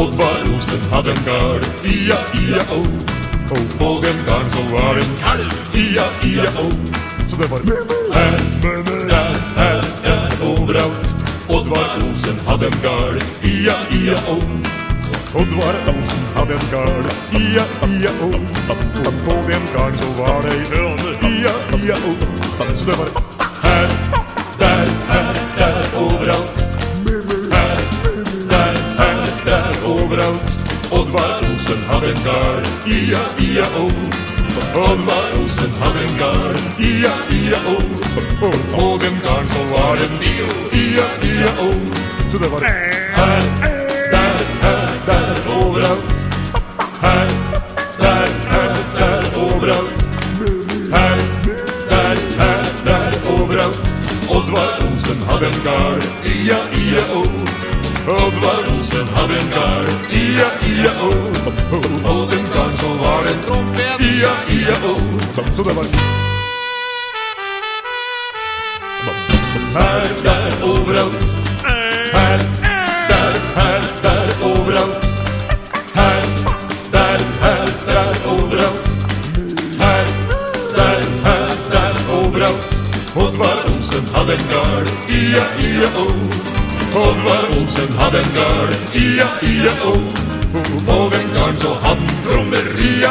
Oddvar Rosen hade en gard, ia, ia, o Och på den garn så var en kalv, ia, ia, o Så det var här, där, här, där, överallt Oddvar Rosen hade en gard, ia, ia, o Oddvar Rosen hade en gard, ia, ia, o Och på den garn så var det över, ia, ia, o Så det var här, Oddvar Rosen hade en gard, ia, ia, o. Oddvar Rosen hade en gard, ia, ia, o. Och på den garn så var en bio, ia, ia, o. Så det var här, där, här, där, överallt Här, där, här, där, överallt Här, där, här, där, överallt Oddvar Rosen hade en gard, ia, ia, o. Oddvar Rosen hade en gard, ia, ia, oh. o Och den garn så var den Trumpet! Ia, ia, o Så det var Här, där, överallt Här, där, här, där, överallt Här, där, här, där, överallt Här, där, här, där, överallt Oddvar Olsen hade en gard, ia, ia, o Oddvar Olsen hade en garn, ia, ia, o På den garn så han trummor, ia,